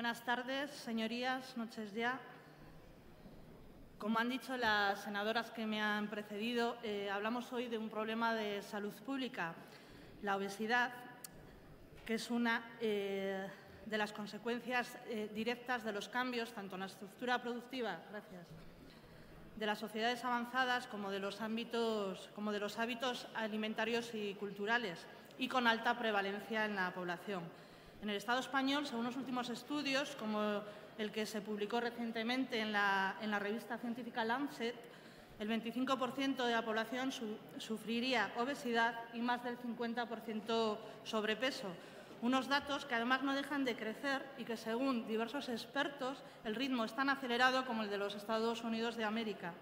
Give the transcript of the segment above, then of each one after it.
Buenas tardes, señorías, noches ya. Como han dicho las senadoras que me han precedido, eh, hablamos hoy de un problema de salud pública, la obesidad, que es una eh, de las consecuencias eh, directas de los cambios, tanto en la estructura productiva gracias, de las sociedades avanzadas como de los, ámbitos, como de los hábitos alimentarios y culturales, y con alta prevalencia en la población. En el Estado español, según los últimos estudios, como el que se publicó recientemente en la, revista científica Lancet, el 25% de la población sufriría obesidad y más del 50% sobrepeso. Unos datos que además no dejan de crecer y que, según diversos expertos, el ritmo es tan acelerado como el de los Estados Unidos de América.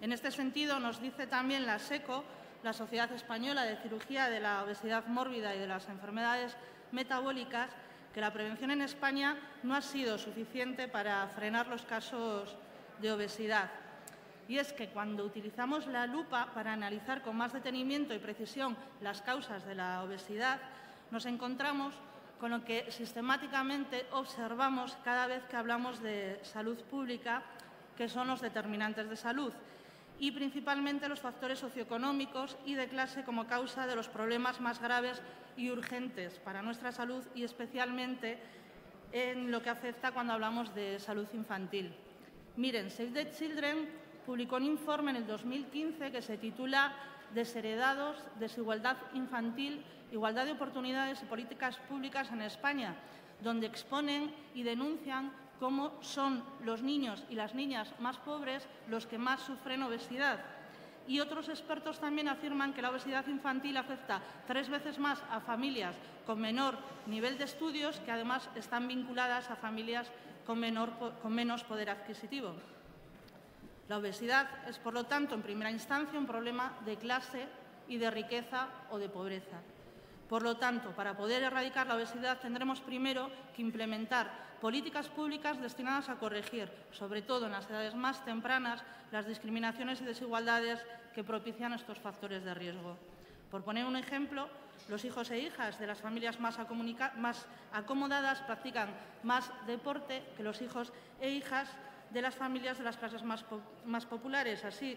En este sentido, nos dice también la SECO, la Sociedad Española de Cirugía de la Obesidad Mórbida y de las Enfermedades Metabólicas, que la prevención en España no ha sido suficiente para frenar los casos de obesidad. Y es que cuando utilizamos la lupa para analizar con más detenimiento y precisión las causas de la obesidad, nos encontramos con lo que sistemáticamente observamos cada vez que hablamos de salud pública, que son los determinantes de salud y principalmente los factores socioeconómicos y de clase como causa de los problemas más graves y urgentes para nuestra salud y especialmente en lo que afecta cuando hablamos de salud infantil. Miren, Save the Children publicó un informe en el 2015 que se titula Desheredados, desigualdad infantil, igualdad de oportunidades y políticas públicas en España, donde exponen y denuncian cómo son los niños y las niñas más pobres los que más sufren obesidad. Y otros expertos también afirman que la obesidad infantil afecta tres veces más a familias con menor nivel de estudios, que además están vinculadas a familias con, menos poder adquisitivo. La obesidad es, por lo tanto, en primera instancia, un problema de clase y de riqueza o de pobreza. Por lo tanto, para poder erradicar la obesidad tendremos primero que implementar políticas públicas destinadas a corregir, sobre todo en las edades más tempranas, las discriminaciones y desigualdades que propician estos factores de riesgo. Por poner un ejemplo, los hijos e hijas de las familias más, acomodadas practican más deporte que los hijos e hijas de las familias de las clases más, más populares. Así,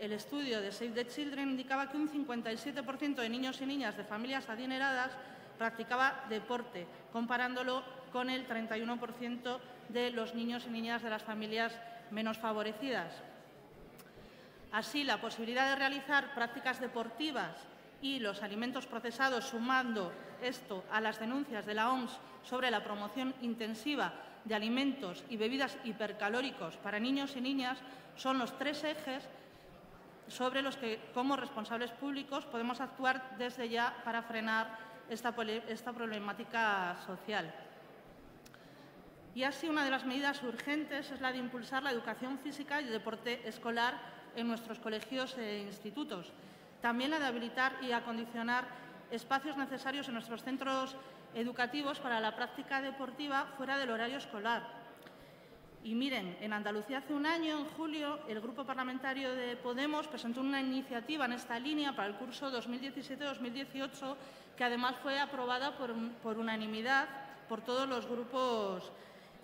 el estudio de Save the Children indicaba que un 57% de niños y niñas de familias adineradas practicaba deporte, comparándolo con el 31% de los niños y niñas de las familias menos favorecidas. Así, la posibilidad de realizar prácticas deportivas y los alimentos procesados, sumando esto a las denuncias de la OMS sobre la promoción intensiva de alimentos y bebidas hipercalóricos para niños y niñas, son los tres ejes sobre los que, como responsables públicos, podemos actuar desde ya para frenar esta, problemática social. Y así, una de las medidas urgentes es la de impulsar la educación física y el deporte escolar en nuestros colegios e institutos. También la de habilitar y acondicionar espacios necesarios en nuestros centros educativos para la práctica deportiva fuera del horario escolar, y miren, en Andalucía hace un año, en julio, el Grupo Parlamentario de Podemos presentó una iniciativa en esta línea para el curso 2017-2018 que además fue aprobada por, unanimidad por todos los grupos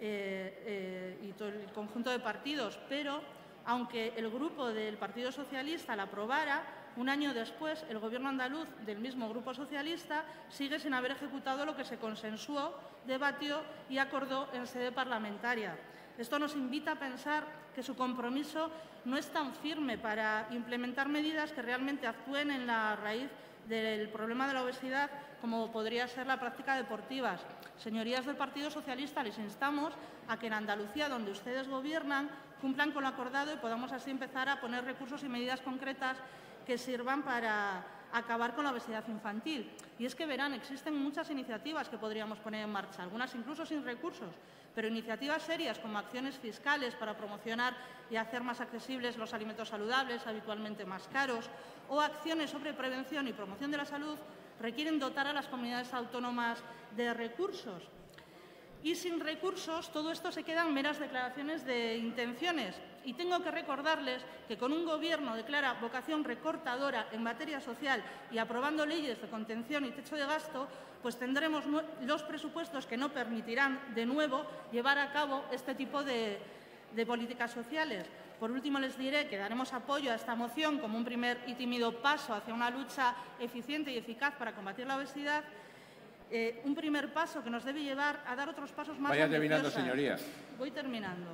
eh, eh, y todo el conjunto de partidos. Pero, aunque el grupo del Partido Socialista la aprobara, un año después, el Gobierno andaluz del mismo Grupo Socialista sigue sin haber ejecutado lo que se consensuó, debatió y acordó en sede parlamentaria. Esto nos invita a pensar que su compromiso no es tan firme para implementar medidas que realmente actúen en la raíz del problema de la obesidad como podría ser la práctica deportiva. Señorías del Partido Socialista, les instamos a que en Andalucía, donde ustedes gobiernan, cumplan con lo acordado y podamos así empezar a poner recursos y medidas concretas que sirvan para acabar con la obesidad infantil. Y es que verán, existen muchas iniciativas que podríamos poner en marcha, algunas incluso sin recursos, pero iniciativas serias como acciones fiscales para promocionar y hacer más accesibles los alimentos saludables, habitualmente más caros, o acciones sobre prevención y promoción de la salud requieren dotar a las comunidades autónomas de recursos. Y sin recursos, todo esto se quedan meras declaraciones de intenciones. Y tengo que recordarles que con un Gobierno de clara vocación recortadora en materia social y aprobando leyes de contención y techo de gasto, pues tendremos los presupuestos que no permitirán de nuevo llevar a cabo este tipo de, de políticas sociales. Por último, les diré que daremos apoyo a esta moción como un primer y tímido paso hacia una lucha eficiente y eficaz para combatir la obesidad, eh, un primer paso que nos debe llevar a dar otros pasos más Vaya terminando, ambiciosos. señoría. Voy terminando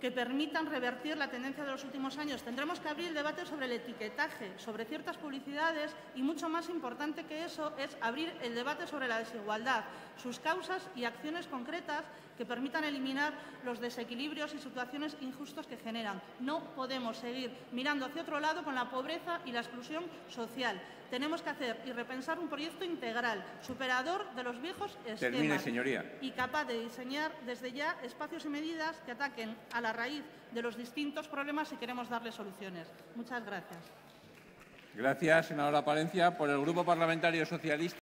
que permitan revertir la tendencia de los últimos años. Tendremos que abrir el debate sobre el etiquetaje, sobre ciertas publicidades y, mucho más importante que eso, es abrir el debate sobre la desigualdad, sus causas y acciones concretas que permitan eliminar los desequilibrios y situaciones injustas que generan. No podemos seguir mirando hacia otro lado con la pobreza y la exclusión social. Tenemos que hacer y repensar un proyecto integral, superador de los viejos esquemas Termine, señoría. y capaz de diseñar desde ya espacios y medidas que ataquen a la raíz de los distintos problemas si queremos darle soluciones. Muchas gracias. Gracias, senadora Palencia. Por el Grupo Parlamentario Socialista.